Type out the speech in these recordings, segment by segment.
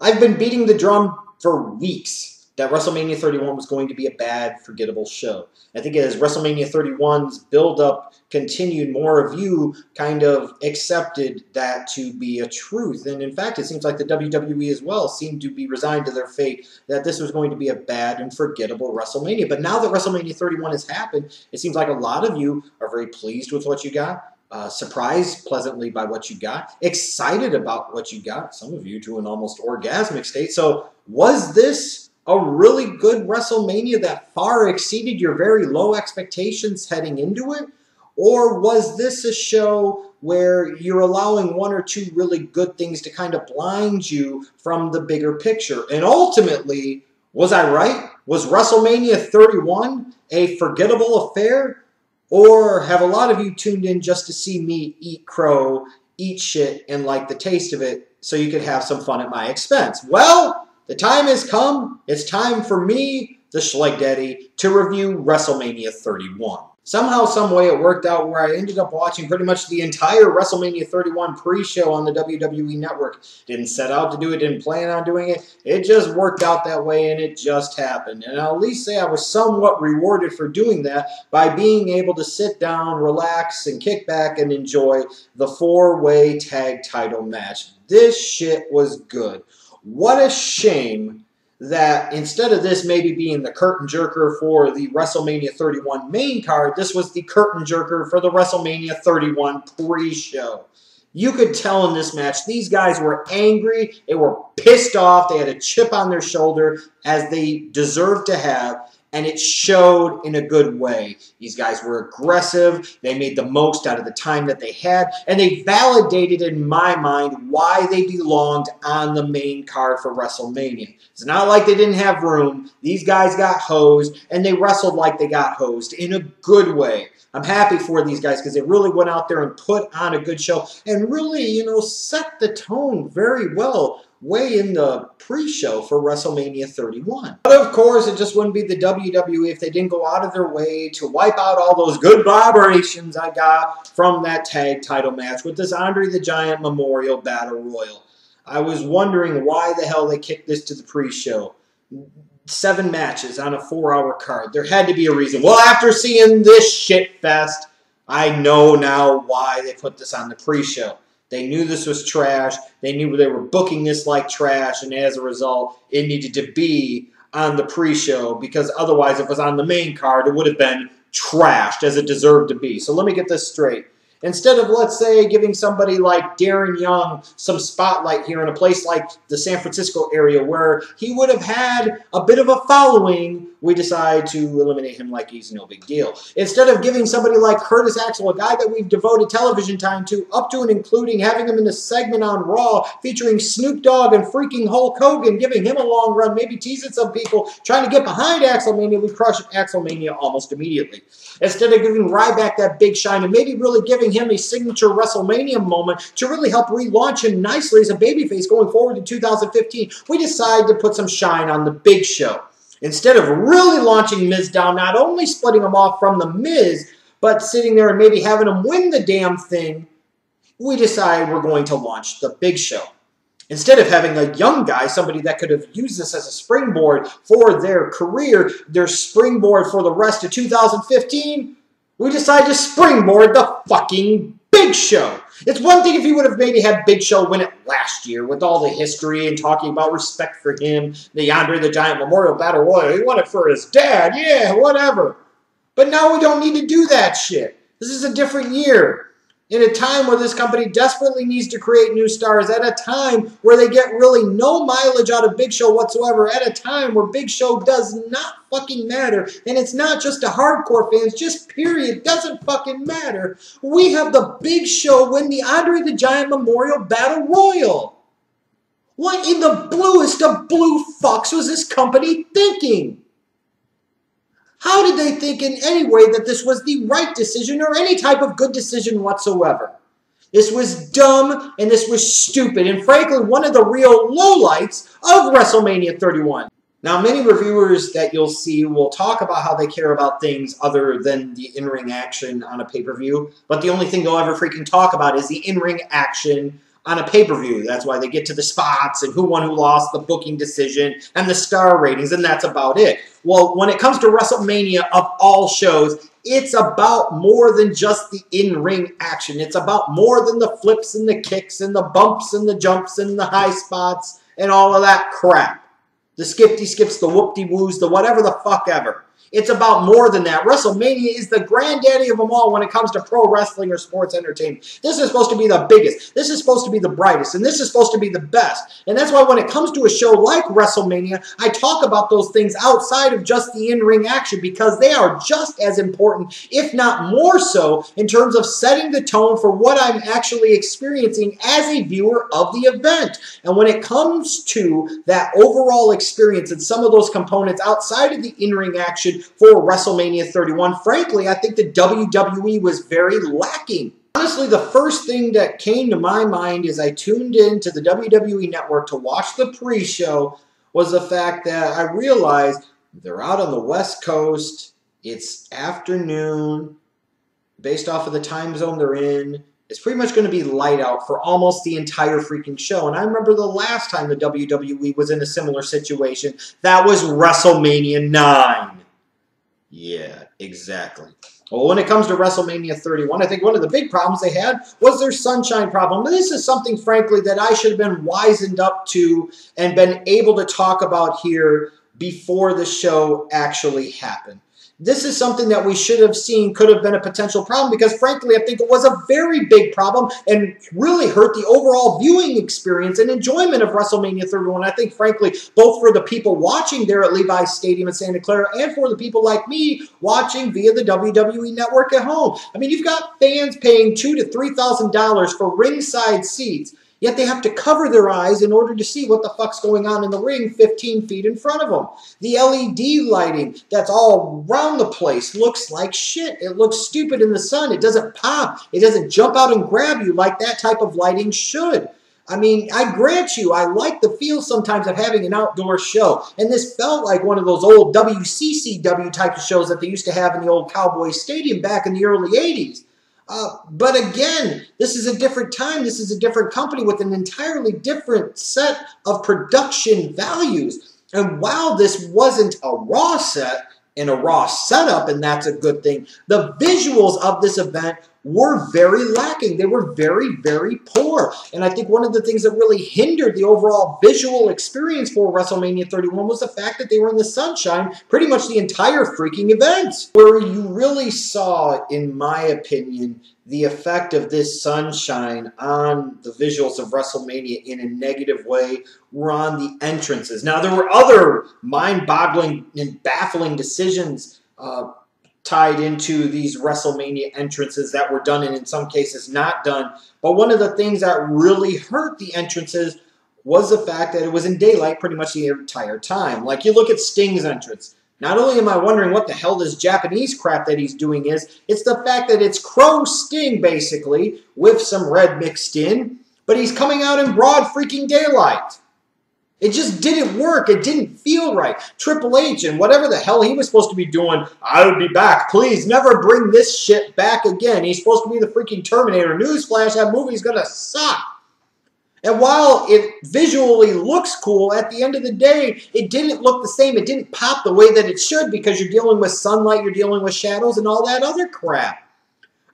I've been beating the drum for weeks that WrestleMania 31 was going to be a bad, forgettable show. I think as WrestleMania 31's build up continued, more of you kind of accepted that to be a truth. And in fact, it seems like the WWE as well seemed to be resigned to their fate that this was going to be a bad and forgettable WrestleMania. But now that WrestleMania 31 has happened, it seems like a lot of you are very pleased with what you got. Uh, surprised pleasantly by what you got, excited about what you got, some of you to an almost orgasmic state. So, was this a really good WrestleMania that far exceeded your very low expectations heading into it? Or was this a show where you're allowing one or two really good things to kind of blind you from the bigger picture? And ultimately, was I right? Was WrestleMania 31 a forgettable affair? Or have a lot of you tuned in just to see me eat crow, eat shit, and like the taste of it so you could have some fun at my expense? Well, the time has come. It's time for me, the Schleg Daddy, to review WrestleMania 31. Somehow, some way, it worked out where I ended up watching pretty much the entire WrestleMania 31 pre-show on the WWE Network. Didn't set out to do it, didn't plan on doing it. It just worked out that way, and it just happened. And I'll at least say I was somewhat rewarded for doing that by being able to sit down, relax, and kick back and enjoy the four-way tag title match. This shit was good. What a shame that instead of this maybe being the curtain jerker for the WrestleMania 31 main card, this was the curtain jerker for the WrestleMania 31 pre-show. You could tell in this match, these guys were angry, they were pissed off, they had a chip on their shoulder, as they deserved to have and it showed in a good way. These guys were aggressive, they made the most out of the time that they had, and they validated in my mind why they belonged on the main card for WrestleMania. It's not like they didn't have room. These guys got hosed, and they wrestled like they got hosed in a good way. I'm happy for these guys because they really went out there and put on a good show and really, you know, set the tone very well way in the pre-show for WrestleMania 31. But of course, it just wouldn't be the WWE if they didn't go out of their way to wipe out all those good vibrations I got from that tag title match with this Andre the Giant Memorial Battle Royal. I was wondering why the hell they kicked this to the pre-show. Seven matches on a four-hour card. There had to be a reason. Well, after seeing this shit fest, I know now why they put this on the pre-show. They knew this was trash. They knew they were booking this like trash, and as a result, it needed to be on the pre-show because otherwise, if it was on the main card, it would have been trashed as it deserved to be. So let me get this straight. Instead of, let's say, giving somebody like Darren Young some spotlight here in a place like the San Francisco area where he would have had a bit of a following, we decide to eliminate him like he's no big deal. Instead of giving somebody like Curtis Axel, a guy that we've devoted television time to, up to and including having him in a segment on Raw featuring Snoop Dogg and freaking Hulk Hogan, giving him a long run, maybe teasing some people, trying to get behind Axelmania, we crush Axelmania almost immediately. Instead of giving Ryback that big shine and maybe really giving him a signature WrestleMania moment to really help relaunch him nicely as a babyface going forward to 2015, we decide to put some shine on the Big Show. Instead of really launching Mizdow, not only splitting him off from the Miz, but sitting there and maybe having him win the damn thing, we decide we're going to launch the Big Show. Instead of having a young guy, somebody that could have used this as a springboard for their career, their springboard for the rest of 2015, we decide to springboard the fucking Big Show. It's one thing if you would have maybe had Big Show win it last year with all the history and talking about respect for him, the Andre the Giant Memorial Battle Royal. He won it for his dad. Yeah, whatever. But now we don't need to do that shit. This is a different year in a time where this company desperately needs to create new stars, at a time where they get really no mileage out of Big Show whatsoever, at a time where Big Show does not fucking matter, and it's not just to hardcore fans, just period, doesn't fucking matter. We have the Big Show win the Andre the Giant Memorial Battle Royal. What in the bluest of blue fucks was this company thinking? How did they think in any way that this was the right decision or any type of good decision whatsoever? This was dumb and this was stupid and frankly one of the real lowlights of WrestleMania 31. Now, many reviewers that you'll see will talk about how they care about things other than the in-ring action on a pay-per-view, but the only thing they'll ever freaking talk about is the in-ring action on a pay per view. That's why they get to the spots and who won, who lost, the booking decision, and the star ratings, and that's about it. Well, when it comes to WrestleMania of all shows, it's about more than just the in ring action. It's about more than the flips and the kicks and the bumps and the jumps and the high spots and all of that crap. The skipty skips, the whoop de woos, the whatever the fuck ever. It's about more than that. WrestleMania is the granddaddy of them all when it comes to pro wrestling or sports entertainment. This is supposed to be the biggest. This is supposed to be the brightest. And this is supposed to be the best. And that's why when it comes to a show like WrestleMania, I talk about those things outside of just the in-ring action because they are just as important, if not more so, in terms of setting the tone for what I'm actually experiencing as a viewer of the event. And when it comes to that overall experience and some of those components outside of the in-ring action, for WrestleMania 31. Frankly, I think the WWE was very lacking. Honestly, the first thing that came to my mind as I tuned into the WWE Network to watch the pre-show was the fact that I realized they're out on the West Coast. It's afternoon. Based off of the time zone they're in, it's pretty much going to be light out for almost the entire freaking show. And I remember the last time the WWE was in a similar situation. That was WrestleMania 9. Yeah, exactly. Well, when it comes to WrestleMania 31, I think one of the big problems they had was their sunshine problem. And this is something, frankly, that I should have been wizened up to and been able to talk about here before the show actually happened. This is something that we should have seen could have been a potential problem because, frankly, I think it was a very big problem and really hurt the overall viewing experience and enjoyment of WrestleMania 31. I think, frankly, both for the people watching there at Levi's Stadium in Santa Clara and for the people like me watching via the WWE Network at home. I mean, you've got fans paying two to three thousand dollars for ringside seats Yet they have to cover their eyes in order to see what the fuck's going on in the ring 15 feet in front of them. The LED lighting that's all around the place looks like shit. It looks stupid in the sun. It doesn't pop. It doesn't jump out and grab you like that type of lighting should. I mean, I grant you, I like the feel sometimes of having an outdoor show. And this felt like one of those old WCCW type of shows that they used to have in the old Cowboy Stadium back in the early 80s. Uh, but again, this is a different time. This is a different company with an entirely different set of production values. And while this wasn't a Raw set and a Raw setup, and that's a good thing, the visuals of this event were very lacking. They were very, very poor. And I think one of the things that really hindered the overall visual experience for WrestleMania 31 was the fact that they were in the sunshine pretty much the entire freaking event. Where you really saw, in my opinion, the effect of this sunshine on the visuals of WrestleMania in a negative way were on the entrances. Now, there were other mind boggling and baffling decisions. Uh, tied into these WrestleMania entrances that were done and in some cases not done. But one of the things that really hurt the entrances was the fact that it was in daylight pretty much the entire time. Like you look at Sting's entrance. Not only am I wondering what the hell this Japanese crap that he's doing is, it's the fact that it's Crow Sting basically with some red mixed in, but he's coming out in broad freaking daylight. It just didn't work. It didn't feel right. Triple H and whatever the hell he was supposed to be doing, I would be back. Please never bring this shit back again. He's supposed to be the freaking Terminator. Newsflash, that movie's gonna suck. And while it visually looks cool, at the end of the day, it didn't look the same. It didn't pop the way that it should because you're dealing with sunlight, you're dealing with shadows, and all that other crap.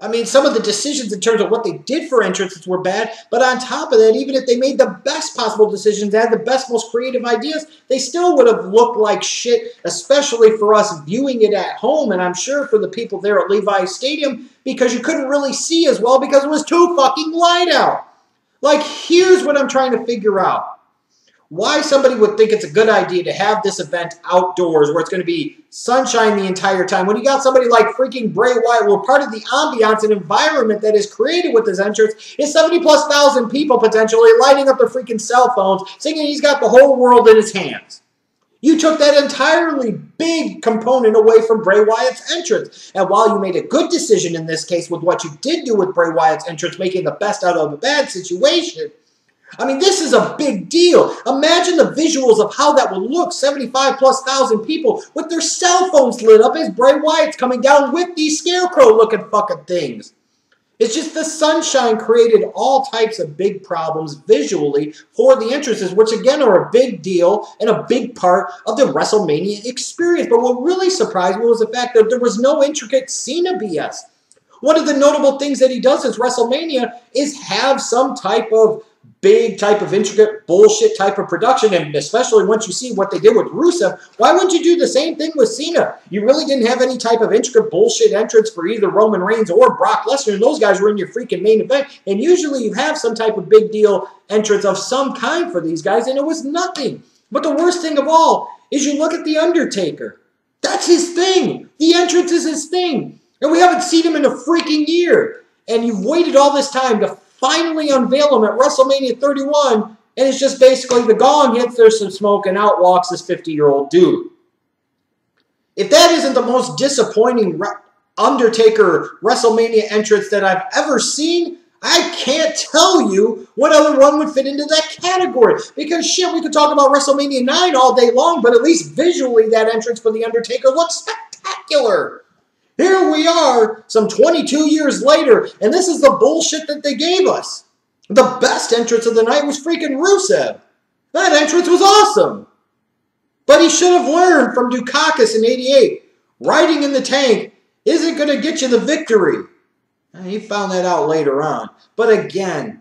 I mean, some of the decisions in terms of what they did for entrances were bad, but on top of that, even if they made the best possible decisions, had the best, most creative ideas, they still would have looked like shit, especially for us viewing it at home, and I'm sure for the people there at Levi Stadium, because you couldn't really see as well because it was too fucking light out. Like, here's what I'm trying to figure out why somebody would think it's a good idea to have this event outdoors where it's going to be sunshine the entire time when you got somebody like freaking Bray Wyatt well part of the ambiance and environment that is created with this entrance is 70 plus thousand people potentially lighting up their freaking cell phones singing he's got the whole world in his hands. You took that entirely big component away from Bray Wyatt's entrance. And while you made a good decision in this case with what you did do with Bray Wyatt's entrance, making the best out of a bad situation, I mean, this is a big deal. Imagine the visuals of how that would look. 75 plus thousand people with their cell phones lit up as Bray Wyatt's coming down with these scarecrow looking fucking things. It's just the sunshine created all types of big problems visually for the entrances, which again are a big deal and a big part of the WrestleMania experience. But what really surprised me was the fact that there was no intricate Cena BS. One of the notable things that he does as WrestleMania is have some type of big type of intricate bullshit type of production, and especially once you see what they did with Rusev, why wouldn't you do the same thing with Cena? You really didn't have any type of intricate bullshit entrance for either Roman Reigns or Brock Lesnar, and those guys were in your freaking main event, and usually you have some type of big deal entrance of some kind for these guys, and it was nothing. But the worst thing of all is you look at The Undertaker. That's his thing. The entrance is his thing. And we haven't seen him in a freaking year. And you've waited all this time to finally unveil him at WrestleMania 31, and it's just basically the gong hits, there's some smoke, and out walks this 50 year old dude. If that isn't the most disappointing Undertaker WrestleMania entrance that I've ever seen, I can't tell you what other one would fit into that category. Because shit, we could talk about WrestleMania 9 all day long, but at least visually that entrance for The Undertaker looks spectacular. Here we are, some 22 years later, and this is the bullshit that they gave us. The best entrance of the night was freaking Rusev. That entrance was awesome. But he should have learned from Dukakis in 88. Riding in the tank isn't going to get you the victory. And he found that out later on. But again,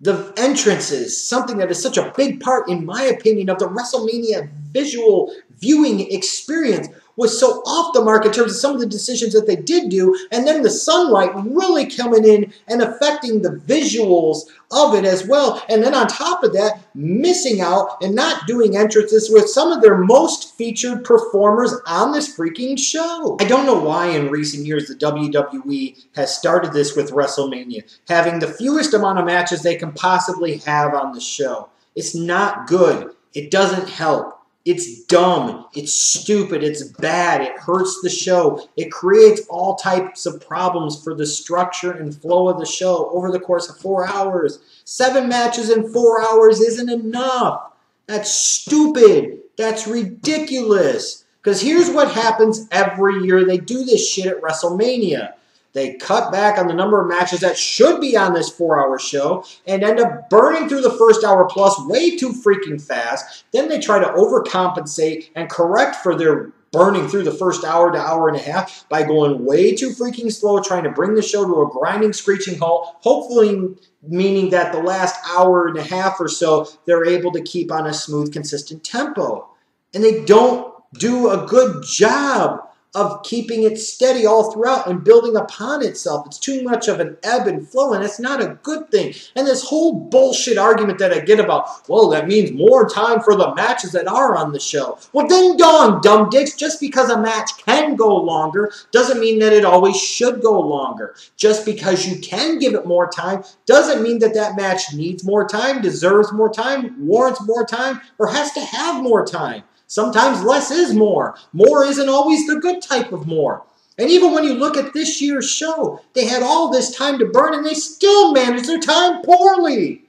the entrances, something that is such a big part, in my opinion, of the WrestleMania visual viewing experience was so off the mark in terms of some of the decisions that they did do, and then the sunlight really coming in and affecting the visuals of it as well. And then on top of that, missing out and not doing entrances with some of their most featured performers on this freaking show. I don't know why in recent years the WWE has started this with WrestleMania, having the fewest amount of matches they can possibly have on the show. It's not good. It doesn't help. It's dumb. It's stupid. It's bad. It hurts the show. It creates all types of problems for the structure and flow of the show over the course of four hours. Seven matches in four hours isn't enough. That's stupid. That's ridiculous. Because here's what happens every year. They do this shit at WrestleMania. They cut back on the number of matches that should be on this four hour show and end up burning through the first hour plus way too freaking fast. Then they try to overcompensate and correct for their burning through the first hour to hour and a half by going way too freaking slow, trying to bring the show to a grinding, screeching halt, hopefully meaning that the last hour and a half or so they're able to keep on a smooth, consistent tempo. And they don't do a good job of keeping it steady all throughout and building upon itself. It's too much of an ebb and flow, and it's not a good thing. And this whole bullshit argument that I get about, well, that means more time for the matches that are on the show. Well, ding dong, dumb dicks. Just because a match can go longer doesn't mean that it always should go longer. Just because you can give it more time doesn't mean that that match needs more time, deserves more time, warrants more time, or has to have more time. Sometimes less is more. More isn't always the good type of more. And even when you look at this year's show, they had all this time to burn and they still managed their time poorly.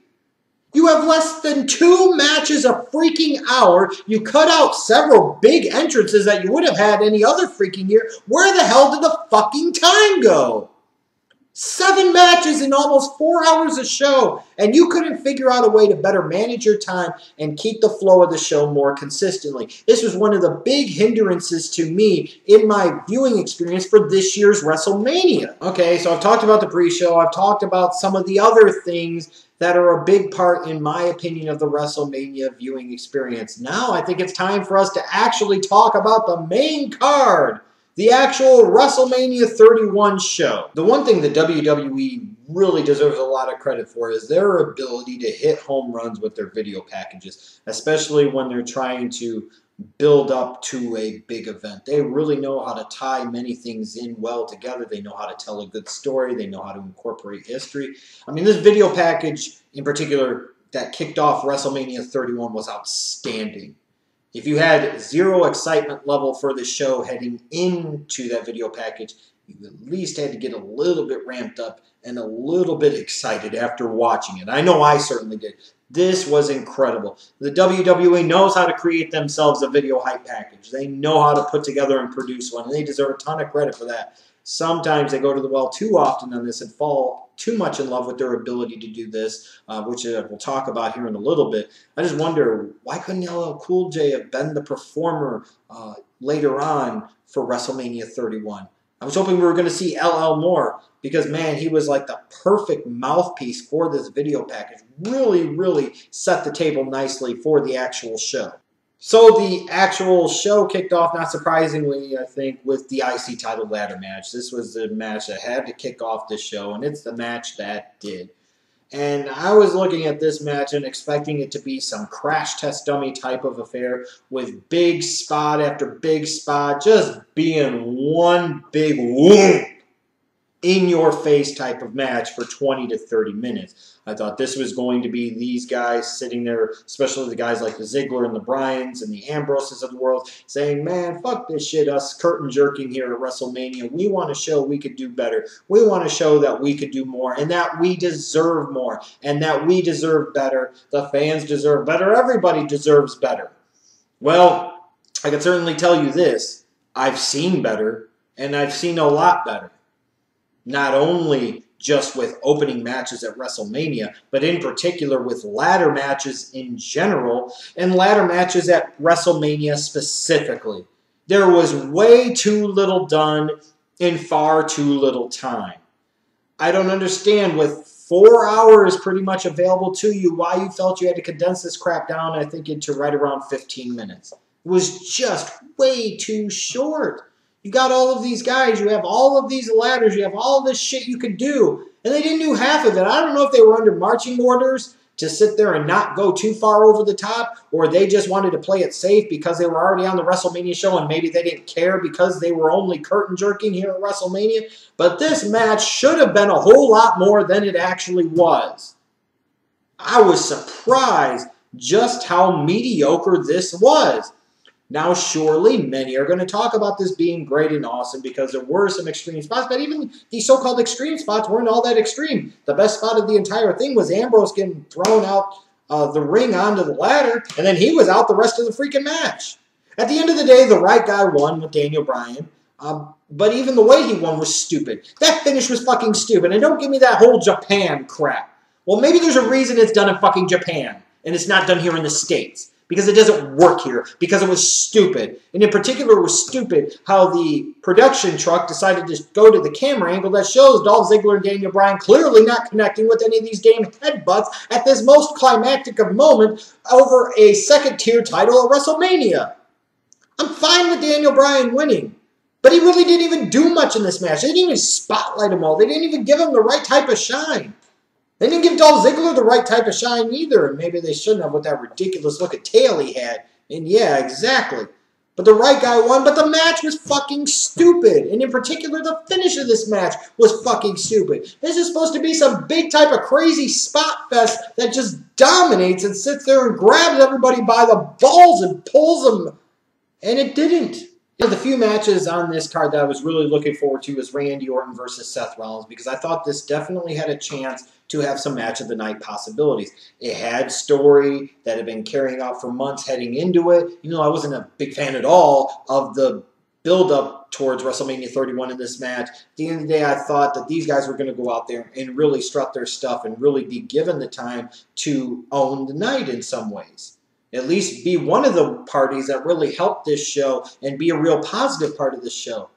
You have less than two matches a freaking hour. You cut out several big entrances that you would have had any other freaking year. Where the hell did the fucking time go? Seven matches in almost four hours of show, and you couldn't figure out a way to better manage your time and keep the flow of the show more consistently. This was one of the big hindrances to me in my viewing experience for this year's WrestleMania. Okay, so I've talked about the pre-show, I've talked about some of the other things that are a big part, in my opinion, of the WrestleMania viewing experience. Now I think it's time for us to actually talk about the main card the actual WrestleMania 31 show. The one thing the WWE really deserves a lot of credit for is their ability to hit home runs with their video packages, especially when they're trying to build up to a big event. They really know how to tie many things in well together. They know how to tell a good story. They know how to incorporate history. I mean, this video package in particular that kicked off WrestleMania 31 was outstanding. If you had zero excitement level for the show heading into that video package, you at least had to get a little bit ramped up and a little bit excited after watching it. I know I certainly did. This was incredible. The WWE knows how to create themselves a video hype package. They know how to put together and produce one, and they deserve a ton of credit for that. Sometimes they go to the well too often on this and fall too much in love with their ability to do this, uh, which uh, we'll talk about here in a little bit. I just wonder why couldn't LL Cool J have been the performer uh, later on for WrestleMania 31? I was hoping we were going to see LL more because, man, he was like the perfect mouthpiece for this video package. Really, really set the table nicely for the actual show. So the actual show kicked off, not surprisingly, I think, with the IC title ladder match. This was the match that had to kick off the show, and it's the match that did. And I was looking at this match and expecting it to be some crash test dummy type of affair with big spot after big spot, just being one big whoop in your face type of match for 20 to 30 minutes. I thought this was going to be these guys sitting there, especially the guys like the Ziggler and the Bryans and the Ambroses of the world, saying, man, fuck this shit, us curtain jerking here at WrestleMania. We want to show we could do better. We want to show that we could do more and that we deserve more and that we deserve better. The fans deserve better. Everybody deserves better. Well, I can certainly tell you this. I've seen better and I've seen a lot better not only just with opening matches at WrestleMania, but in particular with ladder matches in general and ladder matches at WrestleMania specifically. There was way too little done in far too little time. I don't understand with four hours pretty much available to you why you felt you had to condense this crap down, I think, into right around 15 minutes. It was just way too short. You got all of these guys, you have all of these ladders, you have all this shit you could do. And they didn't do half of it. I don't know if they were under marching orders to sit there and not go too far over the top, or they just wanted to play it safe because they were already on the WrestleMania show and maybe they didn't care because they were only curtain jerking here at WrestleMania. But this match should have been a whole lot more than it actually was. I was surprised just how mediocre this was. Now, surely many are going to talk about this being great and awesome because there were some extreme spots, but even these so called extreme spots weren't all that extreme. The best spot of the entire thing was Ambrose getting thrown out uh, the ring onto the ladder, and then he was out the rest of the freaking match. At the end of the day, the right guy won with Daniel Bryan. Um, but even the way he won was stupid. That finish was fucking stupid. And don't give me that whole Japan crap. Well, maybe there's a reason it's done in fucking Japan and it's not done here in the States because it doesn't work here, because it was stupid. And in particular, it was stupid how the production truck decided to go to the camera angle that shows Dolph Ziggler and Daniel Bryan clearly not connecting with any of these damn headbutts at this most climactic of moment over a second tier title at WrestleMania. I'm fine with Daniel Bryan winning. But he really didn't even do much in this match. They didn't even spotlight him all. They didn't even give him the right type of shine. They didn't give Dolph Ziggler the right type of shine either, and maybe they shouldn't have with that ridiculous looking tail he had. And yeah, exactly. But the right guy won, but the match was fucking stupid. And in particular, the finish of this match was fucking stupid. This is supposed to be some big type of crazy spot fest that just dominates and sits there and grabs everybody by the balls and pulls them. And it didn't. The few matches on this card that I was really looking forward to was Randy Orton versus Seth Rollins because I thought this definitely had a chance to have some match of the night possibilities. It had story that had been carrying out for months heading into it. You know, I wasn't a big fan at all of the build up towards WrestleMania 31 in this match. At the end of the day, I thought that these guys were going to go out there and really strut their stuff and really be given the time to own the night in some ways at least be one of the parties that really helped this show and be a real positive part of the show.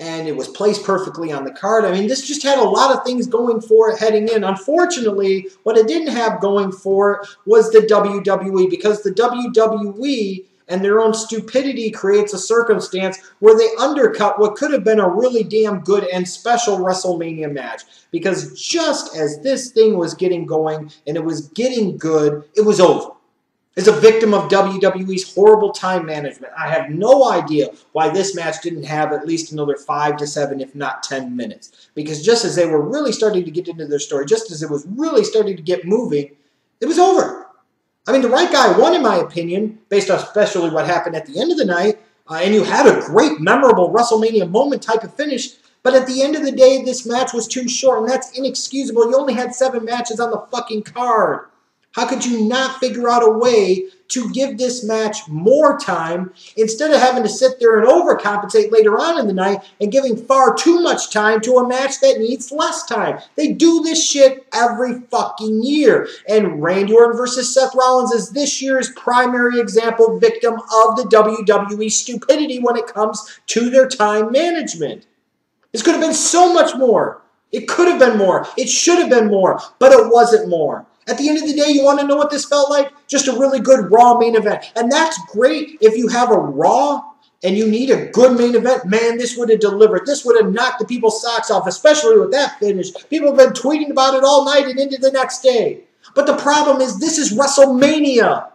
And it was placed perfectly on the card. I mean, this just had a lot of things going for it heading in. Unfortunately, what it didn't have going for it was the WWE because the WWE and their own stupidity creates a circumstance where they undercut what could have been a really damn good and special WrestleMania match. Because just as this thing was getting going and it was getting good, it was over is a victim of WWE's horrible time management. I have no idea why this match didn't have at least another five to seven, if not ten minutes. Because just as they were really starting to get into their story, just as it was really starting to get moving, it was over. I mean, the right guy won, in my opinion, based on especially what happened at the end of the night. Uh, and you had a great, memorable WrestleMania moment type of finish. But at the end of the day, this match was too short, and that's inexcusable. You only had seven matches on the fucking card. How could you not figure out a way to give this match more time instead of having to sit there and overcompensate later on in the night and giving far too much time to a match that needs less time? They do this shit every fucking year. And Randy Orton versus Seth Rollins is this year's primary example victim of the WWE stupidity when it comes to their time management. This could have been so much more. It could have been more. It should have been more, but it wasn't more. At the end of the day, you want to know what this felt like? Just a really good Raw main event. And that's great if you have a Raw and you need a good main event. Man, this would have delivered. This would have knocked the people's socks off, especially with that finish. People have been tweeting about it all night and into the next day. But the problem is, this is WrestleMania.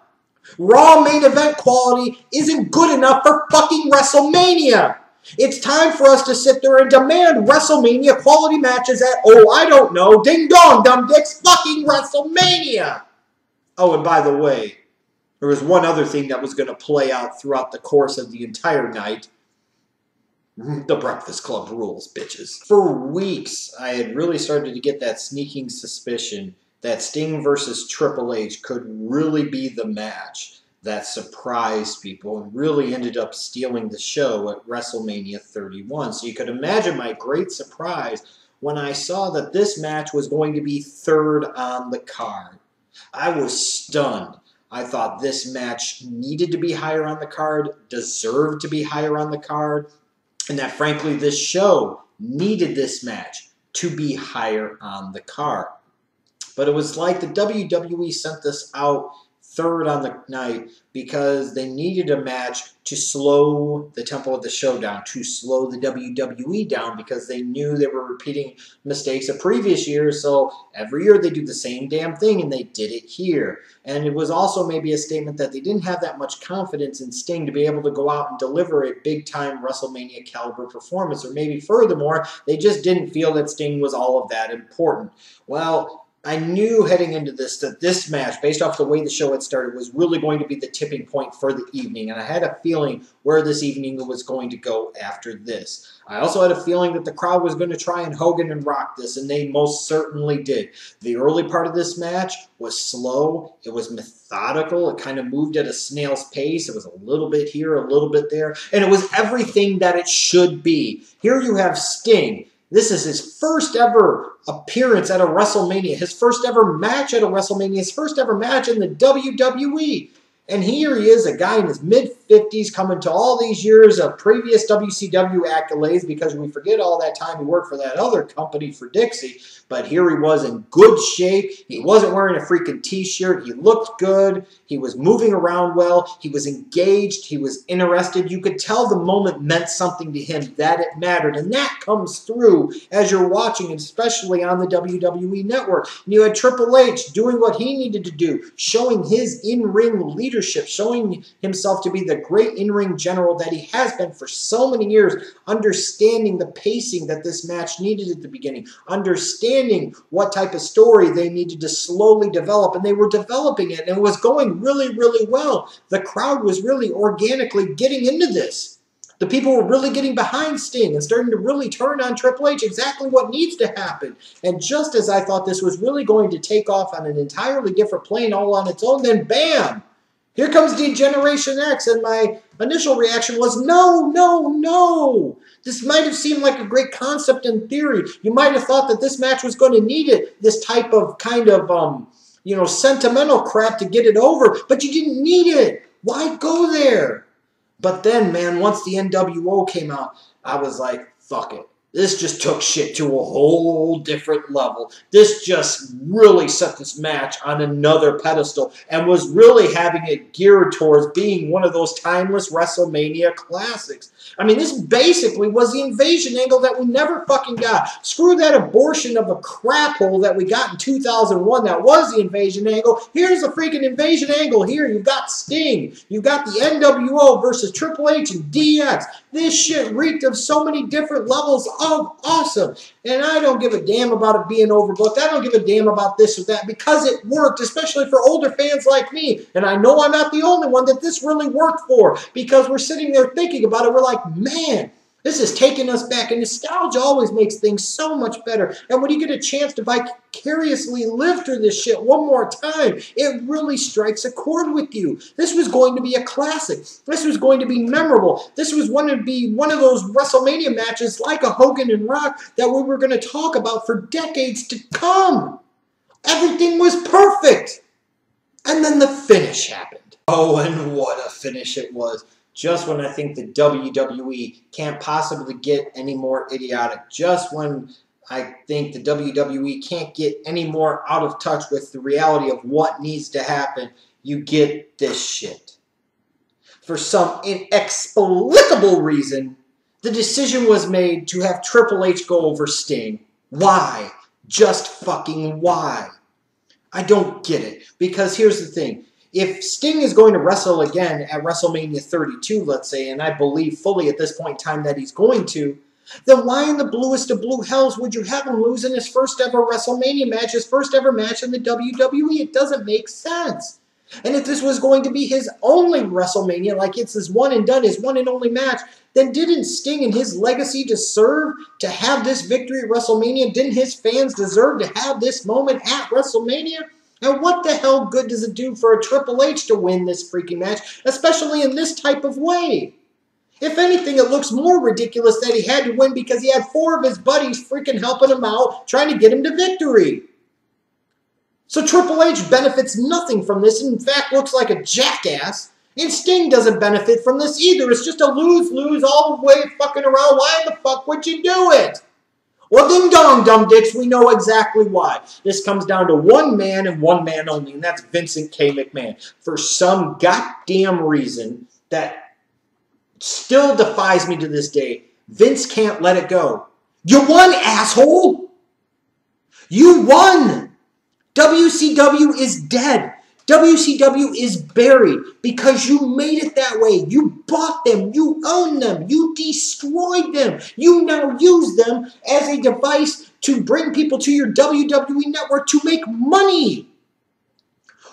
Raw main event quality isn't good enough for fucking WrestleMania. It's time for us to sit there and demand WrestleMania quality matches at, oh, I don't know, ding dong, dumb dicks, fucking WrestleMania. Oh, and by the way, there was one other thing that was going to play out throughout the course of the entire night. The Breakfast Club rules, bitches. For weeks, I had really started to get that sneaking suspicion that Sting versus Triple H could really be the match that surprised people and really ended up stealing the show at WrestleMania 31. So you could imagine my great surprise when I saw that this match was going to be third on the card. I was stunned. I thought this match needed to be higher on the card, deserved to be higher on the card, and that frankly, this show needed this match to be higher on the card. But it was like the WWE sent this out third on the night because they needed a match to slow the tempo of the show down, to slow the WWE down because they knew they were repeating mistakes of previous years. So every year they do the same damn thing, and they did it here. And it was also maybe a statement that they didn't have that much confidence in Sting to be able to go out and deliver a big time WrestleMania caliber performance, or maybe furthermore, they just didn't feel that Sting was all of that important. Well, I knew heading into this that this match, based off the way the show had started, was really going to be the tipping point for the evening, and I had a feeling where this evening was going to go after this. I also had a feeling that the crowd was going to try and Hogan and rock this, and they most certainly did. The early part of this match was slow, it was methodical, it kind of moved at a snail's pace, it was a little bit here, a little bit there, and it was everything that it should be. Here you have Sting this is his first ever appearance at a WrestleMania, his first ever match at a WrestleMania, his first ever match in the WWE. And here he is, a guy in his mid 50s, coming to all these years of previous WCW accolades because we forget all that time he worked for that other company for Dixie. But here he was in good shape. He wasn't wearing a freaking t shirt. He looked good. He was moving around well. He was engaged. He was interested. You could tell the moment meant something to him, that it mattered. And that comes through as you're watching, especially on the WWE network. And you had Triple H doing what he needed to do, showing his in ring leadership showing himself to be the great in ring general that he has been for so many years, understanding the pacing that this match needed at the beginning, understanding what type of story they needed to slowly develop, and they were developing it, and it was going really, really well. The crowd was really organically getting into this. The people were really getting behind Sting and starting to really turn on Triple H exactly what needs to happen. And just as I thought this was really going to take off on an entirely different plane all on its own, then bam! Here comes D-Generation X, and my initial reaction was, no, no, no. This might have seemed like a great concept in theory. You might have thought that this match was going to need it, this type of kind of, um, you know, sentimental crap to get it over, but you didn't need it. Why go there? But then, man, once the NWO came out, I was like, fuck it. This just took shit to a whole different level. This just really set this match on another pedestal and was really having it geared towards being one of those timeless WrestleMania classics. I mean, this basically was the invasion angle that we never fucking got. Screw that abortion of a crap hole that we got in 2001 that was the invasion angle. Here's the freaking invasion angle here. You've got Sting. You've got the NWO versus Triple H and DX. This shit reeked of so many different levels of awesome. And I don't give a damn about it being overbooked. I don't give a damn about this or that because it worked, especially for older fans like me. And I know I'm not the only one that this really worked for because we're sitting there thinking about it. We're like, man, This is taking us back, and nostalgia always makes things so much better. And when you get a chance to vicariously live through this shit one more time, it really strikes a chord with you. This was going to be a classic. This was going to be memorable. This was going to be one of those WrestleMania matches like a Hogan and Rock that we were going to talk about for decades to come. Everything was perfect. And then the finish happened. Oh, and what a finish it was just when I think the WWE can't possibly get any more idiotic, just when I think the WWE can't get any more out of touch with the reality of what needs to happen, you get this shit. For some inexplicable reason, the decision was made to have Triple H go over Sting. Why? Just fucking why? I don't get it. Because here's the thing if Sting is going to wrestle again at WrestleMania 32, let's say, and I believe fully at this point in time that he's going to, then why in the bluest of blue hells would you have him lose in his first ever WrestleMania match, his first ever match in the WWE? It doesn't make sense. And if this was going to be his only WrestleMania, like it's his one and done, his one and only match, then didn't Sting and his legacy deserve to have this victory at WrestleMania? Didn't his fans deserve to have this moment at WrestleMania? And what the hell good does it do for a Triple H to win this freaking match, especially in this type of way? If anything, it looks more ridiculous that he had to win because he had four of his buddies freaking helping him out, trying to get him to victory. So Triple H benefits nothing from this, and in fact looks like a jackass. And Sting doesn't benefit from this either. It's just a lose-lose all the way fucking around. Why the fuck would you do it? Well, ding dong, dumb dicks, we know exactly why. This comes down to one man and one man only, and that's Vincent K. McMahon. For some goddamn reason that still defies me to this day, Vince can't let it go. You won, asshole! You won! WCW is dead. WCW is buried because you made it that way. You bought them. You own them. You destroyed them. You now use them as a device to bring people to your WWE network to make money.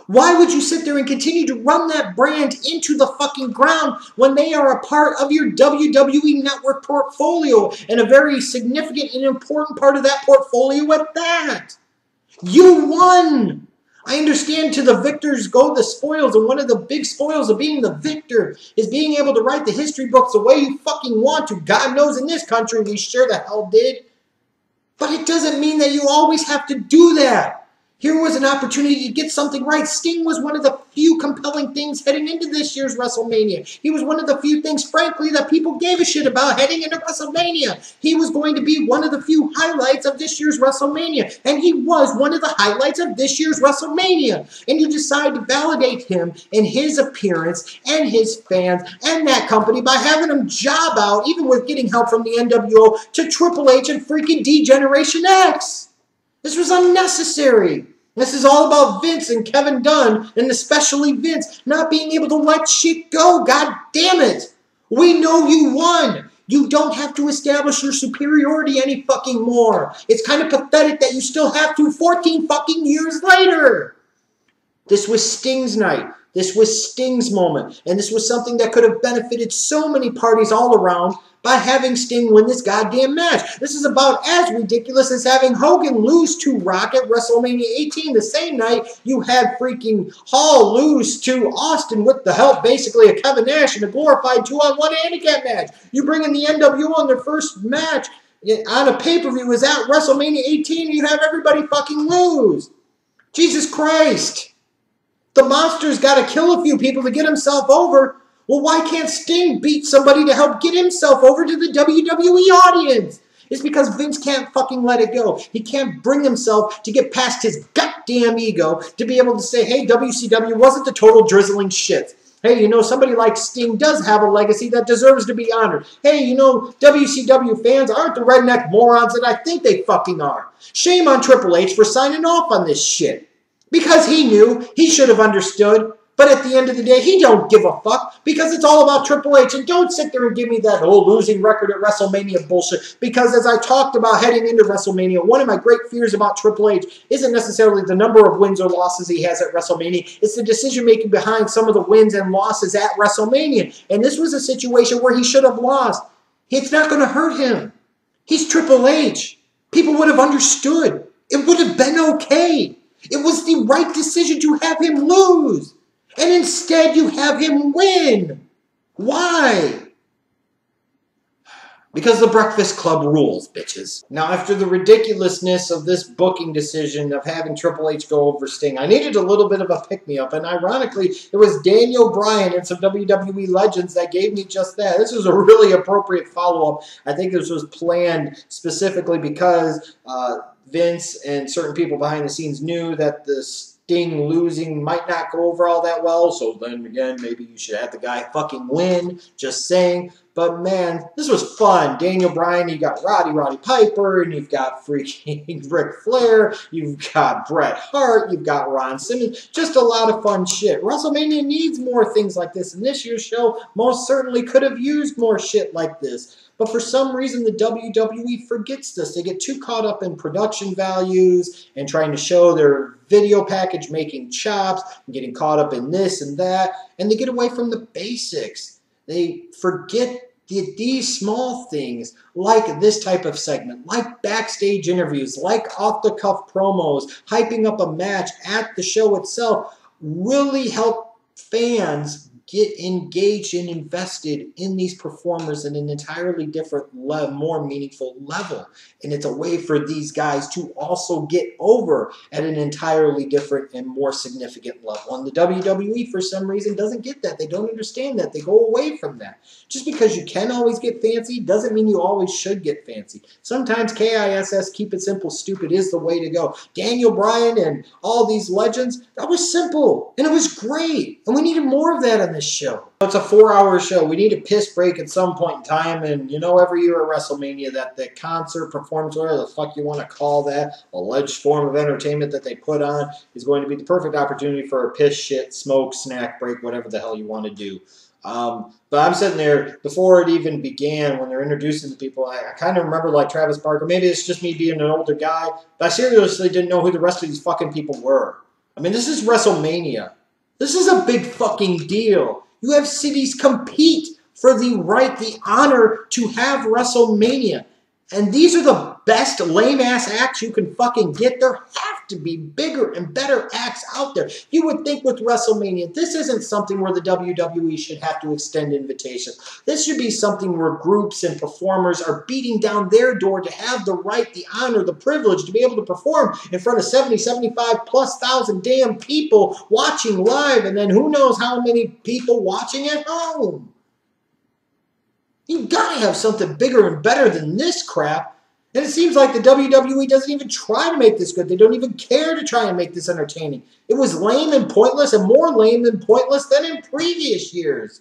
Why would you sit there and continue to run that brand into the fucking ground when they are a part of your WWE network portfolio and a very significant and important part of that portfolio at that? You won. I understand to the victors go the spoils, and one of the big spoils of being the victor is being able to write the history books the way you fucking want to. God knows in this country we sure the hell did. But it doesn't mean that you always have to do that. Here was an opportunity to get something right. Sting was one of the few compelling things heading into this year's WrestleMania. He was one of the few things, frankly, that people gave a shit about heading into WrestleMania. He was going to be one of the few highlights of this year's WrestleMania. And he was one of the highlights of this year's WrestleMania. And you decide to validate him and his appearance and his fans and that company by having him job out, even with getting help from the NWO, to Triple H and freaking D-Generation X. This was unnecessary. This is all about Vince and Kevin Dunn, and especially Vince not being able to let shit go. God damn it. We know you won. You don't have to establish your superiority any fucking more. It's kind of pathetic that you still have to 14 fucking years later. This was Sting's night. This was Sting's moment. And this was something that could have benefited so many parties all around by having Sting win this goddamn match. This is about as ridiculous as having Hogan lose to Rock at WrestleMania 18 the same night you had freaking Hall lose to Austin with the help basically of Kevin Nash in a glorified two-on-one handicap match. You bring in the NWO on their first match on a pay-per-view is at WrestleMania 18 you have everybody fucking lose. Jesus Christ. The monster's got to kill a few people to get himself over well, why can't Sting beat somebody to help get himself over to the WWE audience? It's because Vince can't fucking let it go. He can't bring himself to get past his goddamn ego to be able to say, hey, WCW wasn't the total drizzling shit. Hey, you know, somebody like Sting does have a legacy that deserves to be honored. Hey, you know, WCW fans aren't the redneck morons that I think they fucking are. Shame on Triple H for signing off on this shit. Because he knew, he should have understood. But at the end of the day, he don't give a fuck because it's all about Triple H. And don't sit there and give me that whole losing record at WrestleMania bullshit. Because as I talked about heading into WrestleMania, one of my great fears about Triple H isn't necessarily the number of wins or losses he has at WrestleMania. It's the decision making behind some of the wins and losses at WrestleMania. And this was a situation where he should have lost. It's not going to hurt him. He's Triple H. People would have understood. It would have been okay. It was the right decision to have him lose. And instead, you have him win. Why? Because the Breakfast Club rules, bitches. Now, after the ridiculousness of this booking decision of having Triple H go over Sting, I needed a little bit of a pick me up, and ironically, it was Daniel Bryan and some WWE legends that gave me just that. This was a really appropriate follow up. I think this was planned specifically because uh, Vince and certain people behind the scenes knew that the Sting losing might not go over all that well. So then again, maybe you should have the guy fucking win. Just saying. But man, this was fun. Daniel Bryan, you got Roddy Roddy Piper, and you've got freaking Ric Flair, you've got Bret Hart, you've got Ron Simmons. Just a lot of fun shit. WrestleMania needs more things like this, and this year's show most certainly could have used more shit like this. But for some reason, the WWE forgets this. They get too caught up in production values and trying to show their video package making chops and getting caught up in this and that, and they get away from the basics. They forget the, these small things, like this type of segment, like backstage interviews, like off the cuff promos, hyping up a match at the show itself, really help fans get engaged and invested in these performers at an entirely different level, more meaningful level. And it's a way for these guys to also get over at an entirely different and more significant level. And the WWE, for some reason, doesn't get that. They don't understand that. They go away from that. Just because you can always get fancy doesn't mean you always should get fancy. Sometimes KISS, keep it simple, stupid is the way to go. Daniel Bryan and all these legends, that was simple and it was great. And we needed more of that on this show. It's a four-hour show. We need a piss break at some point in time, and you know every year at WrestleMania that the concert, performance, whatever the fuck you want to call that, alleged form of entertainment that they put on, is going to be the perfect opportunity for a piss, shit, smoke, snack break, whatever the hell you want to do. Um, but I'm sitting there before it even began when they're introducing the people. I, I kind of remember like Travis Barker. Maybe it's just me being an older guy, but I seriously didn't know who the rest of these fucking people were. I mean, this is WrestleMania. This is a big fucking deal. You have cities compete for the right, the honor to have WrestleMania. And these are the best lame ass acts you can fucking get. There have to be bigger and better acts out there. You would think with WrestleMania, this isn't something where the WWE should have to extend invitations. This should be something where groups and performers are beating down their door to have the right, the honor, the privilege to be able to perform in front of 70, 75 plus thousand damn people watching live, and then who knows how many people watching at home. You gotta have something bigger and better than this crap. And it seems like the WWE doesn't even try to make this good. They don't even care to try and make this entertaining. It was lame and pointless, and more lame and pointless than in previous years.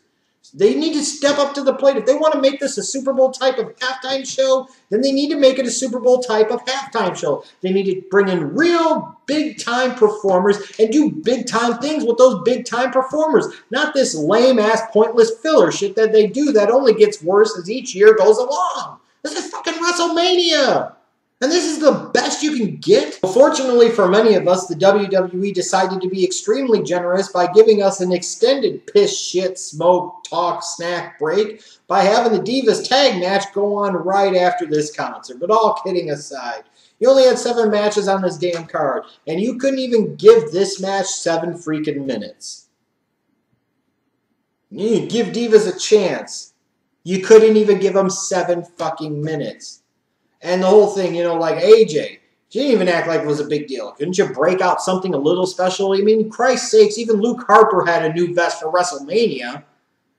They need to step up to the plate. If they want to make this a Super Bowl type of halftime show, then they need to make it a Super Bowl type of halftime show. They need to bring in real big time performers and do big time things with those big time performers. Not this lame ass pointless filler shit that they do that only gets worse as each year goes along. This is fucking WrestleMania. And this is the best you can get? Fortunately for many of us, the WWE decided to be extremely generous by giving us an extended piss, shit, smoke, talk, snack break by having the Divas tag match go on right after this concert. But all kidding aside, you only had seven matches on this damn card, and you couldn't even give this match seven freaking minutes. You give Divas a chance. You couldn't even give them seven fucking minutes. And the whole thing, you know, like AJ, she didn't even act like it was a big deal. Couldn't you break out something a little special? I mean, Christ's sakes, even Luke Harper had a new vest for WrestleMania.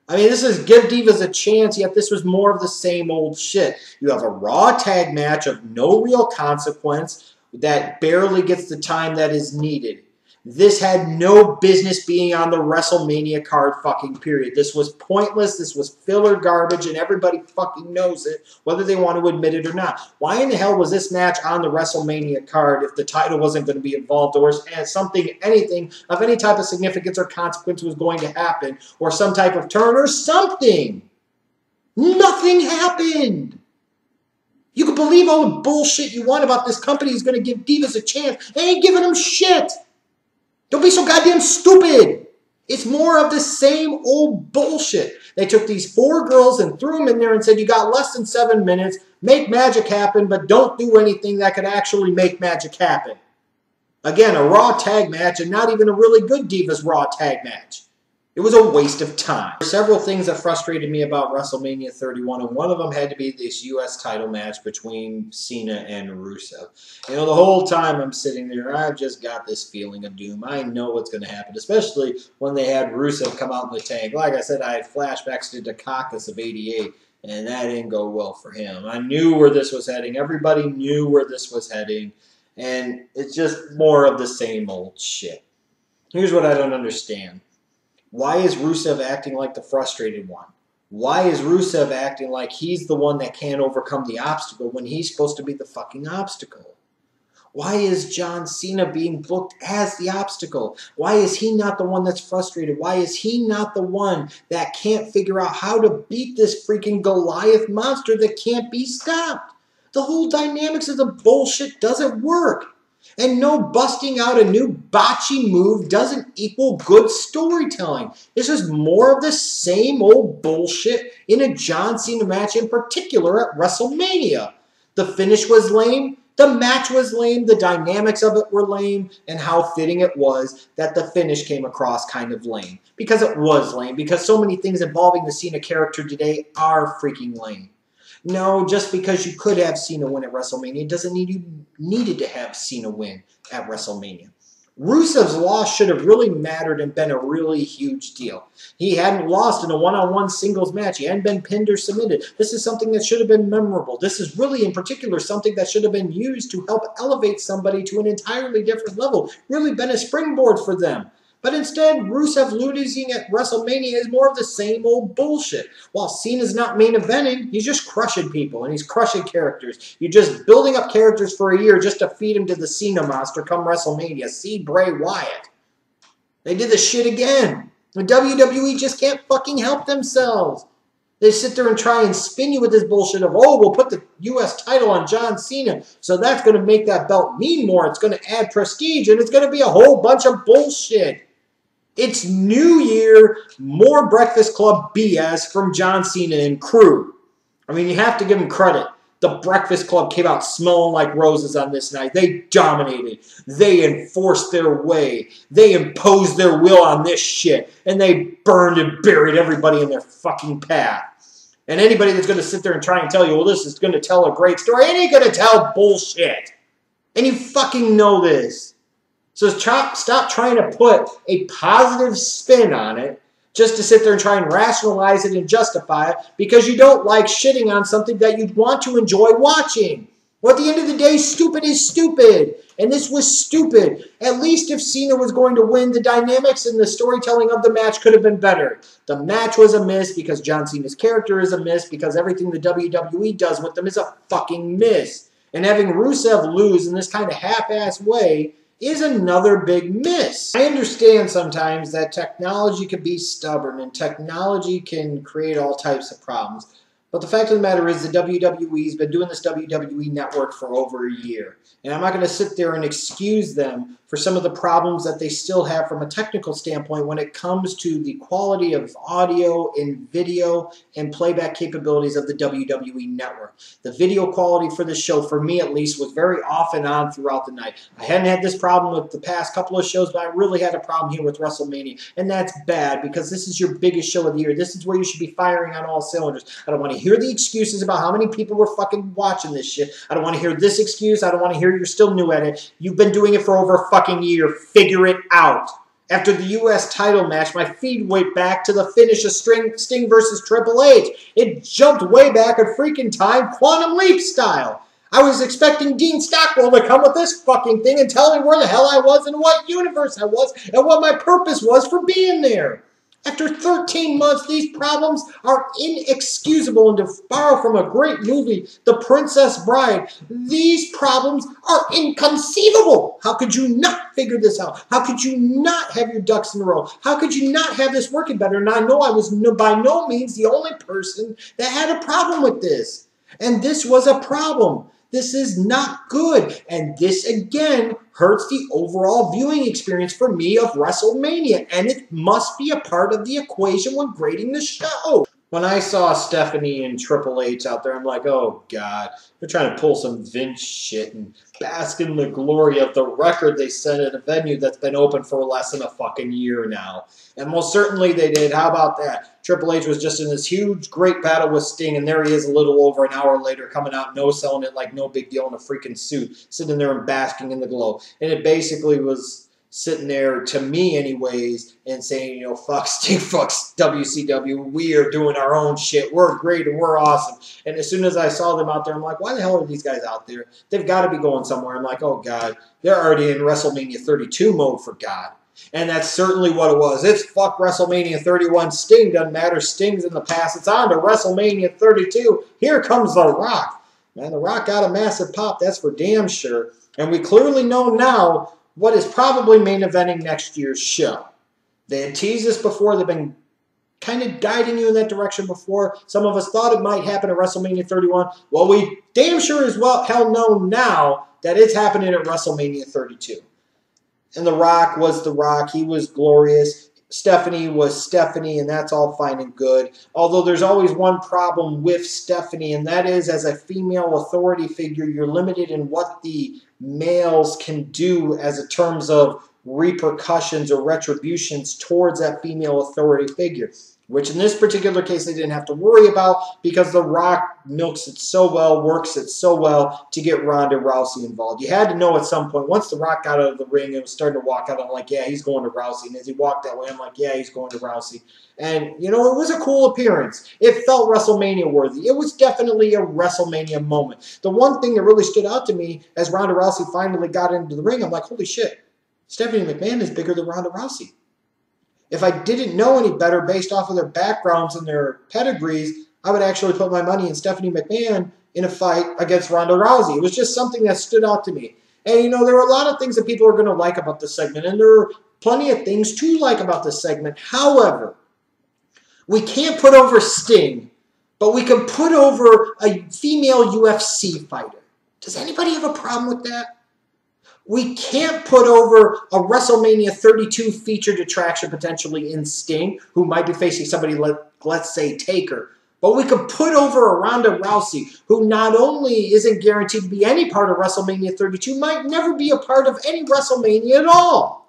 I mean, this is give Divas a chance, yet this was more of the same old shit. You have a Raw tag match of no real consequence that barely gets the time that is needed. This had no business being on the WrestleMania card fucking period. This was pointless. This was filler garbage, and everybody fucking knows it, whether they want to admit it or not. Why in the hell was this match on the WrestleMania card if the title wasn't going to be involved, or something, anything of any type of significance or consequence was going to happen, or some type of turn or something? Nothing happened. You can believe all the bullshit you want about this company is going to give Divas a chance. They ain't giving them shit. Don't be so goddamn stupid. It's more of the same old bullshit. They took these four girls and threw them in there and said, You got less than seven minutes, make magic happen, but don't do anything that could actually make magic happen. Again, a Raw tag match and not even a really good Divas Raw tag match. It was a waste of time. Several things that frustrated me about WrestleMania 31, and one of them had to be this U.S. title match between Cena and Rusev. You know, the whole time I'm sitting there, I've just got this feeling of doom. I know what's going to happen, especially when they had Rusev come out in the tank. Like I said, I had flashbacks to Dukakis of 88, and that didn't go well for him. I knew where this was heading. Everybody knew where this was heading, and it's just more of the same old shit. Here's what I don't understand. Why is Rusev acting like the frustrated one? Why is Rusev acting like he's the one that can't overcome the obstacle when he's supposed to be the fucking obstacle? Why is John Cena being booked as the obstacle? Why is he not the one that's frustrated? Why is he not the one that can't figure out how to beat this freaking Goliath monster that can't be stopped? The whole dynamics of the bullshit doesn't work. And no busting out a new botchy move doesn't equal good storytelling. This is more of the same old bullshit in a John Cena match, in particular at WrestleMania. The finish was lame. The match was lame. The dynamics of it were lame. And how fitting it was that the finish came across kind of lame. Because it was lame. Because so many things involving the Cena character today are freaking lame. No, just because you could have Cena win at WrestleMania doesn't mean you needed to have Cena win at WrestleMania. Rusev's loss should have really mattered and been a really huge deal. He hadn't lost in a one-on-one singles match. He hadn't been pinned or submitted. This is something that should have been memorable. This is really, in particular, something that should have been used to help elevate somebody to an entirely different level. Really been a springboard for them. But instead, Rusev losing at WrestleMania is more of the same old bullshit. While Cena's not main eventing, he's just crushing people and he's crushing characters. You're just building up characters for a year just to feed him to the Cena monster come WrestleMania. See Bray Wyatt. They did the shit again. The WWE just can't fucking help themselves. They sit there and try and spin you with this bullshit of, oh, we'll put the U.S. title on John Cena, so that's going to make that belt mean more. It's going to add prestige, and it's going to be a whole bunch of bullshit. It's New Year, more Breakfast Club BS from John Cena and crew. I mean, you have to give them credit. The Breakfast Club came out smelling like roses on this night. They dominated. They enforced their way. They imposed their will on this shit. And they burned and buried everybody in their fucking path. And anybody that's going to sit there and try and tell you, well, this is going to tell a great story, ain't going to tell bullshit. And you fucking know this. So stop trying to put a positive spin on it just to sit there and try and rationalize it and justify it because you don't like shitting on something that you'd want to enjoy watching. Well, at the end of the day, stupid is stupid. And this was stupid. At least if Cena was going to win, the dynamics and the storytelling of the match could have been better. The match was a miss because John Cena's character is a miss because everything the WWE does with them is a fucking miss. And having Rusev lose in this kind of half-ass way is another big miss. I understand sometimes that technology can be stubborn and technology can create all types of problems. But the fact of the matter is the WWE's been doing this WWE network for over a year. And I'm not going to sit there and excuse them for some of the problems that they still have from a technical standpoint when it comes to the quality of audio and video and playback capabilities of the WWE network. The video quality for this show, for me at least, was very off and on throughout the night. I hadn't had this problem with the past couple of shows, but I really had a problem here with WrestleMania. And that's bad because this is your biggest show of the year. This is where you should be firing on all cylinders. I don't want to hear the excuses about how many people were fucking watching this shit. I don't want to hear this excuse. I don't want to hear you're still new at it. You've been doing it for over a fucking year. Figure it out. After the U.S. title match, my feed went back to the finish of Sting versus Triple H. It jumped way back in freaking time, Quantum Leap style. I was expecting Dean Stockwell to come with this fucking thing and tell me where the hell I was and what universe I was and what my purpose was for being there. After 13 months, these problems are inexcusable. And to borrow from a great movie, The Princess Bride, these problems are inconceivable. How could you not figure this out? How could you not have your ducks in a row? How could you not have this working better? And I know I was no, by no means the only person that had a problem with this. And this was a problem. This is not good. And this again hurts the overall viewing experience for me of WrestleMania. And it must be a part of the equation when grading the show. When I saw Stephanie and Triple H out there, I'm like, oh God, they're trying to pull some Vince shit and bask in the glory of the record they set at a venue that's been open for less than a fucking year now. And most certainly they did. How about that? Triple H was just in this huge, great battle with Sting, and there he is a little over an hour later coming out no selling it like no big deal in a freaking suit, sitting there and basking in the glow. And it basically was sitting there, to me anyways, and saying, you know, fuck Sting, fuck WCW, we are doing our own shit. We're great and we're awesome. And as soon as I saw them out there, I'm like, why the hell are these guys out there? They've got to be going somewhere. I'm like, oh God, they're already in WrestleMania 32 mode for God. And that's certainly what it was. It's fuck WrestleMania 31. Sting doesn't matter. Sting's in the past. It's on to WrestleMania 32. Here comes The Rock. Man, The Rock got a massive pop. That's for damn sure. And we clearly know now what is probably main eventing next year's show. They had teased this before. They've been kind of guiding you in that direction before. Some of us thought it might happen at WrestleMania 31. Well, we damn sure as well hell know now that it's happening at WrestleMania 32. And The Rock was The Rock. He was glorious. Stephanie was Stephanie, and that's all fine and good. Although there's always one problem with Stephanie, and that is as a female authority figure, you're limited in what the males can do as a terms of repercussions or retributions towards that female authority figure which in this particular case they didn't have to worry about because The Rock milks it so well, works it so well to get Ronda Rousey involved. You had to know at some point, once The Rock got out of the ring and was starting to walk out, I'm like, yeah, he's going to Rousey. And as he walked that way, I'm like, yeah, he's going to Rousey. And, you know, it was a cool appearance. It felt WrestleMania worthy. It was definitely a WrestleMania moment. The one thing that really stood out to me as Ronda Rousey finally got into the ring, I'm like, holy shit, Stephanie McMahon is bigger than Ronda Rousey. If I didn't know any better based off of their backgrounds and their pedigrees, I would actually put my money in Stephanie McMahon in a fight against Ronda Rousey. It was just something that stood out to me. And, you know, there are a lot of things that people are going to like about this segment, and there are plenty of things to like about this segment. However, we can't put over Sting, but we can put over a female UFC fighter. Does anybody have a problem with that? We can't put over a WrestleMania 32 featured attraction potentially in Sting, who might be facing somebody, let, let's say, Taker. But we could put over a Ronda Rousey, who not only isn't guaranteed to be any part of WrestleMania 32, might never be a part of any WrestleMania at all.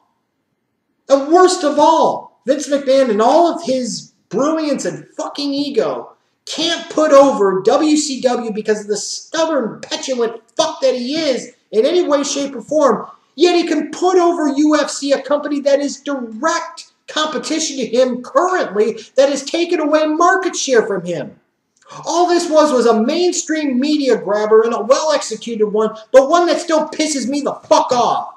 And worst of all, Vince McMahon and all of his brilliance and fucking ego can't put over WCW because of the stubborn, petulant fuck that he is in any way, shape, or form. Yet he can put over UFC, a company that is direct competition to him currently, that has taken away market share from him. All this was was a mainstream media grabber and a well executed one, but one that still pisses me the fuck off.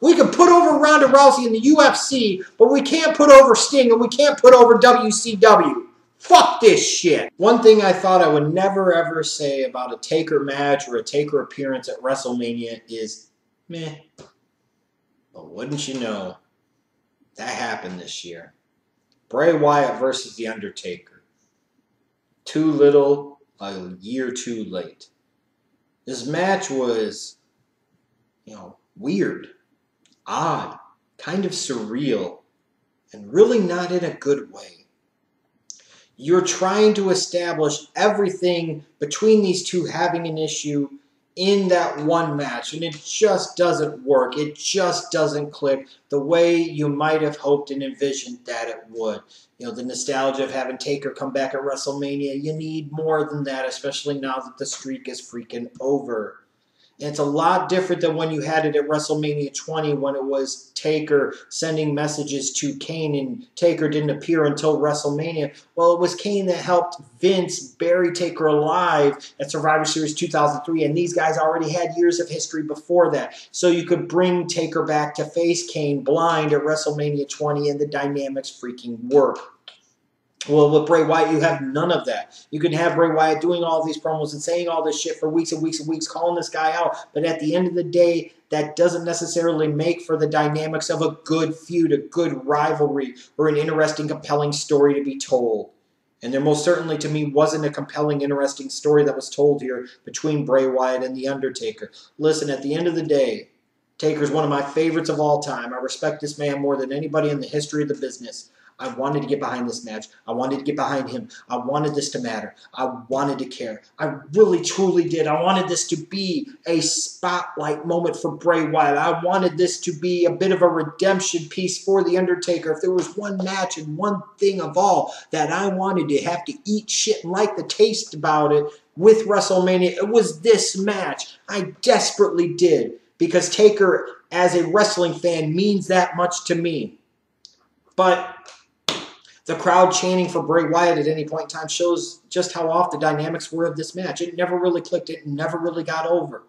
We can put over Ronda Rousey in the UFC, but we can't put over Sting and we can't put over WCW. Fuck this shit. One thing I thought I would never ever say about a Taker match or a Taker appearance at WrestleMania is meh. But wouldn't you know, that happened this year. Bray Wyatt versus The Undertaker. Too little, a year too late. This match was, you know, weird, odd, kind of surreal, and really not in a good way you're trying to establish everything between these two having an issue in that one match and it just doesn't work. It just doesn't click the way you might have hoped and envisioned that it would. You know the nostalgia of having taker come back at wrestlemania you need more than that especially now that the streak is freaking over it's a lot different than when you had it at WrestleMania 20 when it was Taker sending messages to Kane and Taker didn't appear until WrestleMania. Well, it was Kane that helped Vince bury Taker alive at Survivor Series 2003, and these guys already had years of history before that. So you could bring Taker back to face Kane blind at WrestleMania 20, and the dynamics freaking work. Well, with Bray Wyatt, you have none of that. You can have Bray Wyatt doing all these promos and saying all this shit for weeks and weeks and weeks, calling this guy out. But at the end of the day, that doesn't necessarily make for the dynamics of a good feud, a good rivalry, or an interesting, compelling story to be told. And there most certainly, to me, wasn't a compelling, interesting story that was told here between Bray Wyatt and The Undertaker. Listen, at the end of the day, Taker's one of my favorites of all time. I respect this man more than anybody in the history of the business. I wanted to get behind this match. I wanted to get behind him. I wanted this to matter. I wanted to care. I really, truly did. I wanted this to be a spotlight moment for Bray Wyatt. I wanted this to be a bit of a redemption piece for The Undertaker. If there was one match and one thing of all that I wanted to have to eat shit and like the taste about it with WrestleMania, it was this match. I desperately did because Taker, as a wrestling fan, means that much to me. But the crowd chanting for Bray Wyatt at any point in time shows just how off the dynamics were of this match. It never really clicked. It never really got over.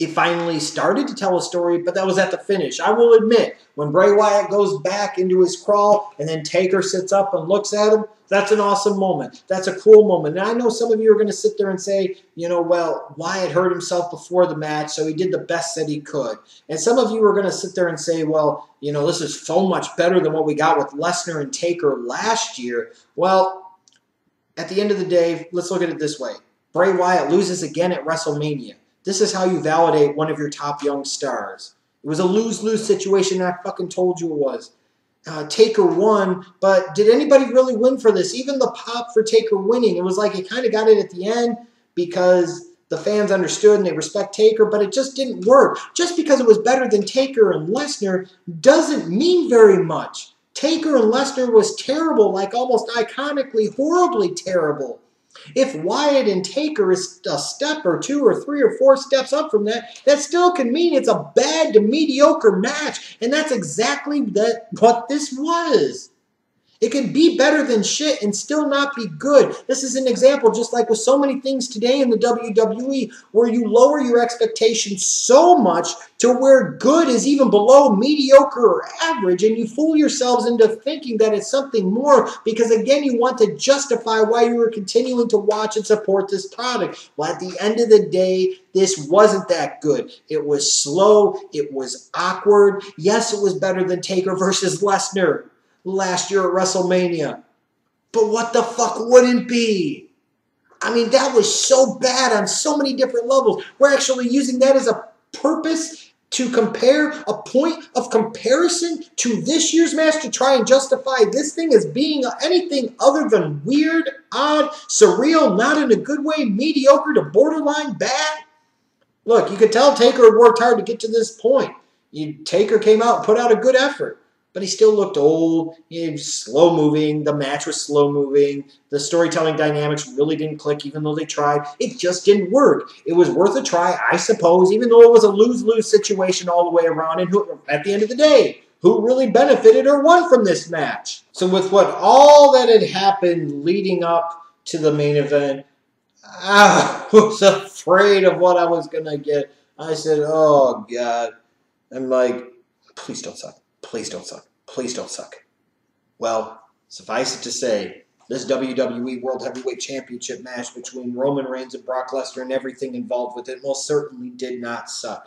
It finally started to tell a story, but that was at the finish. I will admit, when Bray Wyatt goes back into his crawl and then Taker sits up and looks at him, that's an awesome moment. That's a cool moment. And I know some of you are going to sit there and say, you know, well, Wyatt hurt himself before the match, so he did the best that he could. And some of you are going to sit there and say, well, you know, this is so much better than what we got with Lesnar and Taker last year. Well, at the end of the day, let's look at it this way. Bray Wyatt loses again at WrestleMania. This is how you validate one of your top young stars. It was a lose-lose situation. I fucking told you it was. Uh, Taker won, but did anybody really win for this? Even the pop for Taker winning, it was like he kind of got it at the end because the fans understood and they respect Taker, but it just didn't work. Just because it was better than Taker and Lesnar doesn't mean very much. Taker and Lesnar was terrible, like almost iconically horribly terrible. If Wyatt and Taker is a step or two or three or four steps up from that, that still can mean it's a bad to mediocre match. And that's exactly that, what this was. It can be better than shit and still not be good. This is an example, just like with so many things today in the WWE, where you lower your expectations so much to where good is even below mediocre or average, and you fool yourselves into thinking that it's something more because, again, you want to justify why you are continuing to watch and support this product. Well, at the end of the day, this wasn't that good. It was slow. It was awkward. Yes, it was better than Taker versus Lesnar last year at WrestleMania. But what the fuck wouldn't be? I mean, that was so bad on so many different levels. We're actually using that as a purpose to compare a point of comparison to this year's match to try and justify this thing as being anything other than weird, odd, surreal, not in a good way, mediocre to borderline bad. Look, you could tell Taker worked hard to get to this point. You, Taker came out and put out a good effort but he still looked old. He was slow moving. The match was slow moving. The storytelling dynamics really didn't click, even though they tried. It just didn't work. It was worth a try, I suppose, even though it was a lose lose situation all the way around. And who, at the end of the day, who really benefited or won from this match? So, with what all that had happened leading up to the main event, I ah, was afraid of what I was going to get. I said, oh, God. I'm like, please don't suck. Please don't suck. Please don't suck. Well, suffice it to say, this WWE World Heavyweight Championship match between Roman Reigns and Brock Lesnar and everything involved with it most certainly did not suck.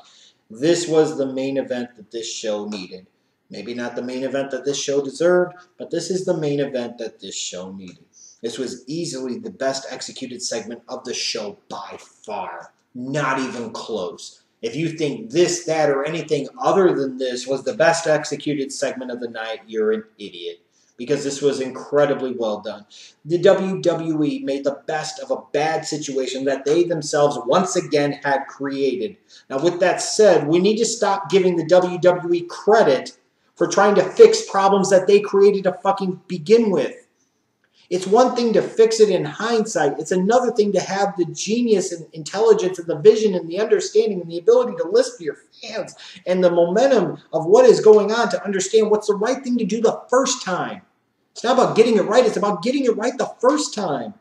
This was the main event that this show needed. Maybe not the main event that this show deserved, but this is the main event that this show needed. This was easily the best executed segment of the show by far. Not even close. If you think this, that, or anything other than this was the best executed segment of the night, you're an idiot. Because this was incredibly well done. The WWE made the best of a bad situation that they themselves once again had created. Now, with that said, we need to stop giving the WWE credit for trying to fix problems that they created to fucking begin with. It's one thing to fix it in hindsight. It's another thing to have the genius and intelligence and the vision and the understanding and the ability to listen to your fans and the momentum of what is going on to understand what's the right thing to do the first time. It's not about getting it right, it's about getting it right the first time.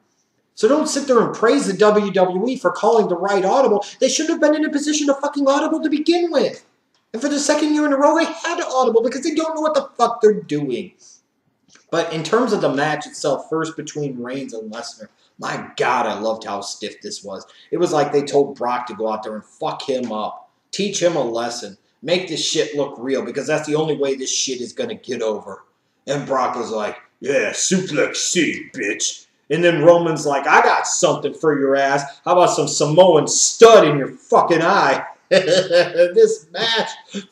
So don't sit there and praise the WWE for calling the right audible. They shouldn't have been in a position to fucking audible to begin with. And for the second year in a row, they had to audible because they don't know what the fuck they're doing. But in terms of the match itself, first between Reigns and Lesnar, my God, I loved how stiff this was. It was like they told Brock to go out there and fuck him up, teach him a lesson, make this shit look real because that's the only way this shit is going to get over. And Brock was like, yeah, suplex city, bitch. And then Roman's like, I got something for your ass. How about some Samoan stud in your fucking eye? this match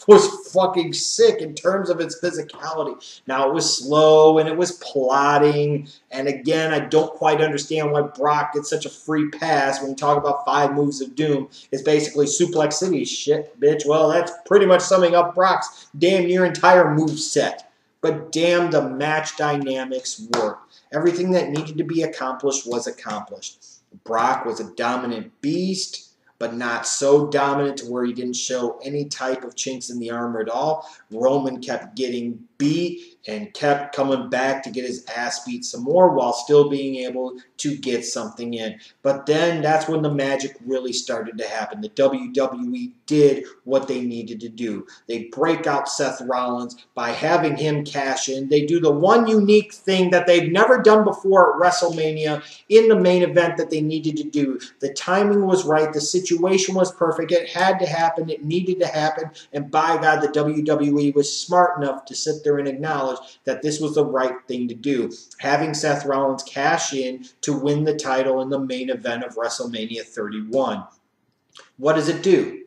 was fucking sick in terms of its physicality. Now, it was slow and it was plotting. And again, I don't quite understand why Brock gets such a free pass when you talk about five moves of doom. It's basically suplex city shit, bitch. Well, that's pretty much summing up Brock's damn near entire move set. But damn, the match dynamics worked. Everything that needed to be accomplished was accomplished. Brock was a dominant beast but not so dominant to where he didn't show any type of chinks in the armor at all. Roman kept getting beat and kept coming back to get his ass beat some more while still being able to get something in. But then that's when the magic really started to happen. The WWE did what they needed to do. They break out Seth Rollins by having him cash in. They do the one unique thing that they've never done before at WrestleMania in the main event that they needed to do. The timing was right, the situation was perfect. It had to happen, it needed to happen, and by God, the WWE was smart enough to sit there and acknowledge that this was the right thing to do. Having Seth Rollins cash in to win the title in the main event of WrestleMania 31. What does it do?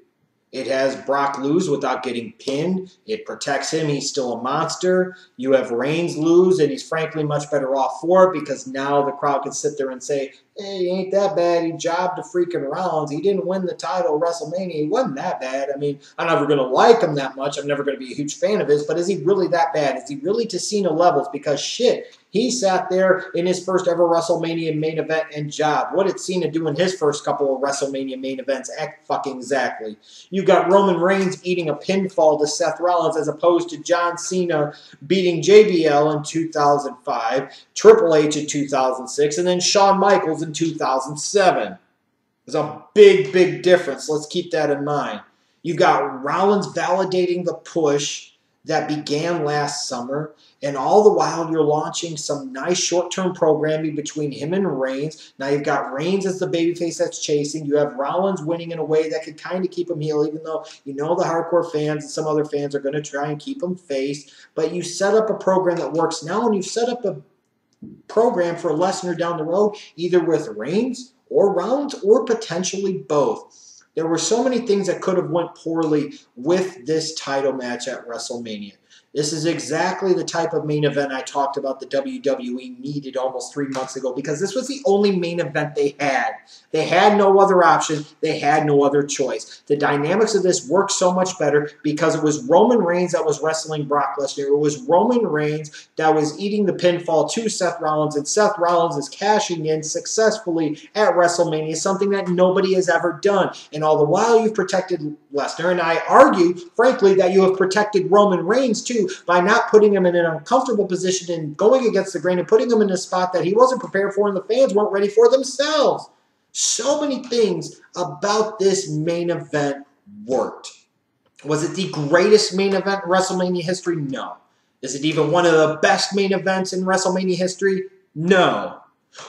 It has Brock lose without getting pinned. It protects him. He's still a monster. You have Reigns lose, and he's frankly much better off for it because now the crowd can sit there and say, he ain't that bad. He jobbed to freaking Rollins. He didn't win the title WrestleMania. He wasn't that bad. I mean, I'm never going to like him that much. I'm never going to be a huge fan of his, but is he really that bad? Is he really to Cena levels? Because shit, he sat there in his first ever WrestleMania main event and job. What did Cena do in his first couple of WrestleMania main events? Act fucking exactly. You got Roman Reigns eating a pinfall to Seth Rollins as opposed to John Cena beating JBL in 2005, Triple H in 2006, and then Shawn Michaels in 2007. There's a big, big difference. Let's keep that in mind. You've got Rollins validating the push that began last summer, and all the while you're launching some nice short-term programming between him and Reigns. Now you've got Reigns as the babyface that's chasing. You have Rollins winning in a way that could kind of keep him heel, even though you know the hardcore fans and some other fans are going to try and keep him face. But you set up a program that works now, and you've set up a program for a Lesnar down the road, either with Reigns or Rollins or potentially both. There were so many things that could have went poorly with this title match at WrestleMania. This is exactly the type of main event I talked about the WWE needed almost three months ago because this was the only main event they had. They had no other option. They had no other choice. The dynamics of this worked so much better because it was Roman Reigns that was wrestling Brock Lesnar. It was Roman Reigns that was eating the pinfall to Seth Rollins, and Seth Rollins is cashing in successfully at WrestleMania, something that nobody has ever done. And all the while, you've protected Lesnar, and I argue, frankly, that you have protected Roman Reigns too by not putting him in an uncomfortable position and going against the grain and putting him in a spot that he wasn't prepared for and the fans weren't ready for themselves. So many things about this main event worked. Was it the greatest main event in WrestleMania history? No. Is it even one of the best main events in WrestleMania history? No.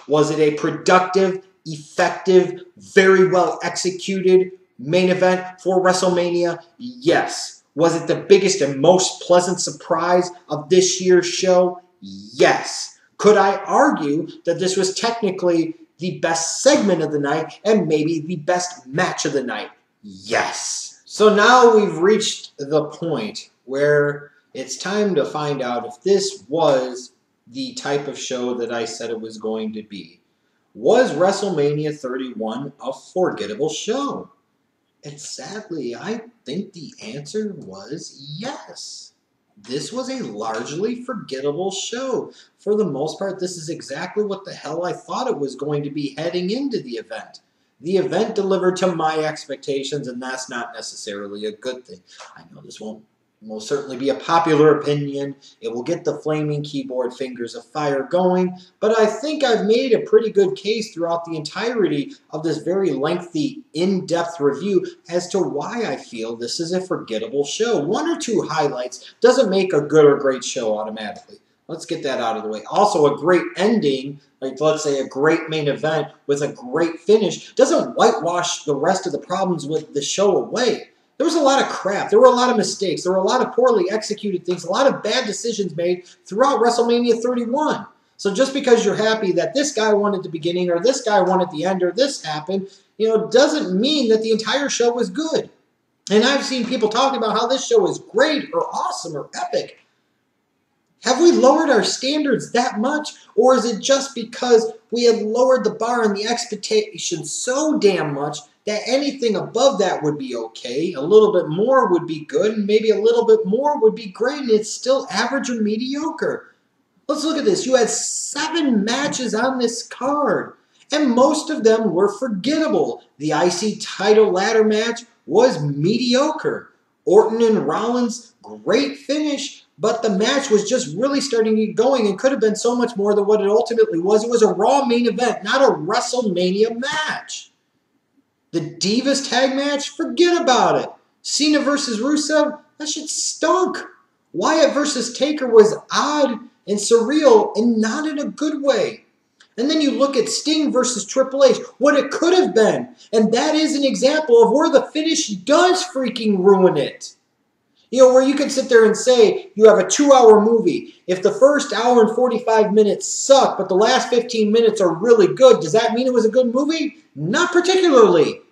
Was it a productive, effective, very well executed main event for WrestleMania? Yes. Was it the biggest and most pleasant surprise of this year's show? Yes. Could I argue that this was technically the best segment of the night and maybe the best match of the night? Yes. So now we've reached the point where it's time to find out if this was the type of show that I said it was going to be. Was WrestleMania 31 a forgettable show? And sadly, I think the answer was yes. This was a largely forgettable show. For the most part, this is exactly what the hell I thought it was going to be heading into the event. The event delivered to my expectations, and that's not necessarily a good thing. I know this won't will certainly be a popular opinion. It will get the flaming keyboard fingers of fire going, but I think I've made a pretty good case throughout the entirety of this very lengthy, in-depth review as to why I feel this is a forgettable show. One or two highlights doesn't make a good or great show automatically. Let's get that out of the way. Also, a great ending, like let's say a great main event with a great finish, doesn't whitewash the rest of the problems with the show away there was a lot of crap. There were a lot of mistakes. There were a lot of poorly executed things, a lot of bad decisions made throughout WrestleMania 31. So just because you're happy that this guy won at the beginning or this guy won at the end or this happened, you know, doesn't mean that the entire show was good. And I've seen people talking about how this show is great or awesome or epic. Have we lowered our standards that much? Or is it just because we have lowered the bar and the expectation so damn much that anything above that would be okay? A little bit more would be good, and maybe a little bit more would be great, and it's still average or mediocre. Let's look at this. You had seven matches on this card, and most of them were forgettable. The IC title ladder match was mediocre. Orton and Rollins, great finish, but the match was just really starting to get going and could have been so much more than what it ultimately was. It was a Raw main event, not a WrestleMania match. The Divas tag match, forget about it. Cena versus Rusev, that shit stunk. Wyatt versus Taker was odd and surreal and not in a good way. And then you look at Sting versus Triple H, what it could have been. And that is an example of where the finish does freaking ruin it. You know, where you can sit there and say you have a two hour movie. If the first hour and 45 minutes suck, but the last 15 minutes are really good, does that mean it was a good movie? Not particularly.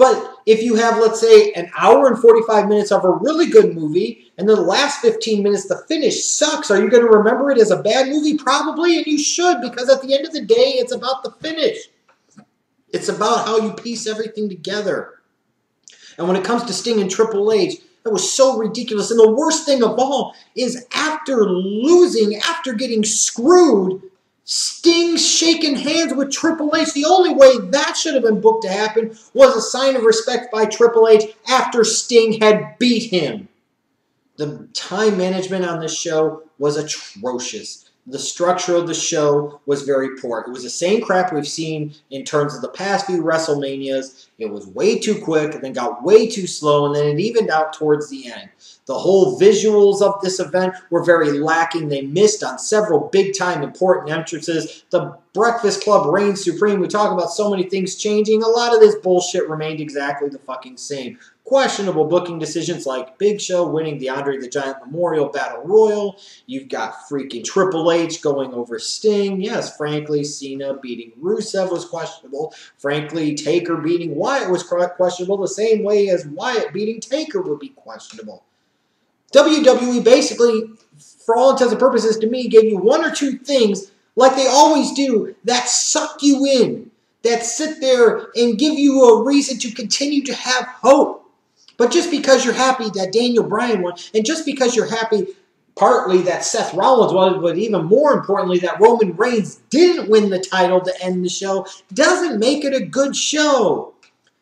But if you have, let's say, an hour and 45 minutes of a really good movie, and then the last 15 minutes, the finish sucks, are you going to remember it as a bad movie? Probably, and you should, because at the end of the day, it's about the finish. It's about how you piece everything together. And when it comes to Sting and Triple H, that was so ridiculous. And the worst thing of all is after losing, after getting screwed, Sting shaking hands with Triple H. The only way that should have been booked to happen was a sign of respect by Triple H after Sting had beat him. The time management on this show was atrocious. The structure of the show was very poor. It was the same crap we've seen in terms of the past few WrestleManias. It was way too quick, and then got way too slow, and then it evened out towards the end. The whole visuals of this event were very lacking. They missed on several big time important entrances. The Breakfast Club reigns supreme. We talk about so many things changing. A lot of this bullshit remained exactly the fucking same. Questionable booking decisions like Big Show winning the Andre the Giant Memorial Battle Royal. You've got freaking Triple H going over Sting. Yes, frankly, Cena beating Rusev was questionable. Frankly, Taker beating Wyatt was questionable the same way as Wyatt beating Taker would be questionable. WWE basically, for all intents and purposes, to me, gave you one or two things, like they always do, that suck you in, that sit there and give you a reason to continue to have hope. But just because you're happy that Daniel Bryan won, and just because you're happy partly that Seth Rollins won, but even more importantly that Roman Reigns didn't win the title to end the show, doesn't make it a good show.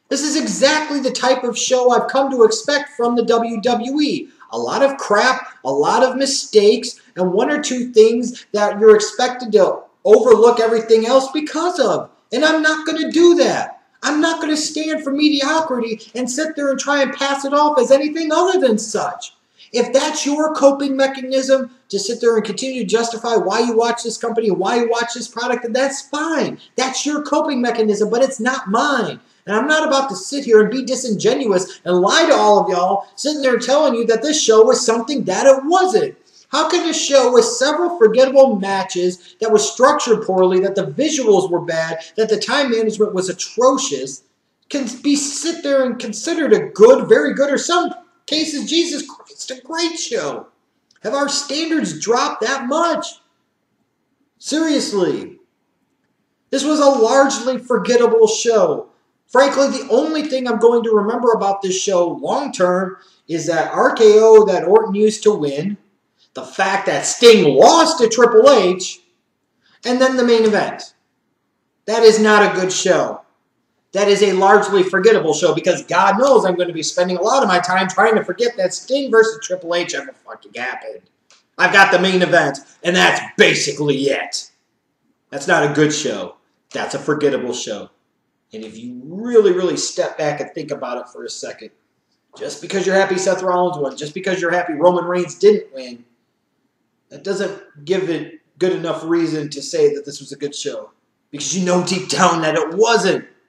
This is exactly the type of show I've come to expect from the WWE a lot of crap, a lot of mistakes, and one or two things that you're expected to overlook everything else because of. And I'm not going to do that. I'm not going to stand for mediocrity and sit there and try and pass it off as anything other than such. If that's your coping mechanism to sit there and continue to justify why you watch this company and why you watch this product, then that's fine. That's your coping mechanism, but it's not mine. And I'm not about to sit here and be disingenuous and lie to all of y'all, sitting there telling you that this show was something that it wasn't. How can a show with several forgettable matches that was structured poorly, that the visuals were bad, that the time management was atrocious, can be sit there and considered a good, very good, or some cases, Jesus Christ, a great show? Have our standards dropped that much? Seriously. This was a largely forgettable show. Frankly, the only thing I'm going to remember about this show long term is that RKO that Orton used to win, the fact that Sting lost to Triple H, and then the main event. That is not a good show. That is a largely forgettable show because God knows I'm going to be spending a lot of my time trying to forget that Sting versus Triple H ever fucking happened. I've got the main event, and that's basically it. That's not a good show. That's a forgettable show. And if you really, really step back and think about it for a second, just because you're happy Seth Rollins won, just because you're happy Roman Reigns didn't win, that doesn't give it good enough reason to say that this was a good show. Because you know deep down that it wasn't.